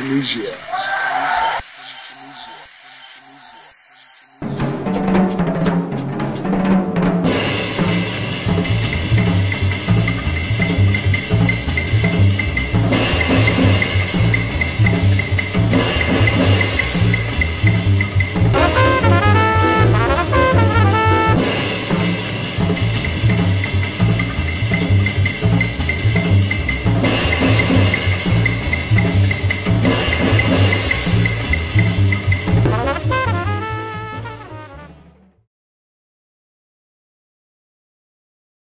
Tunisia.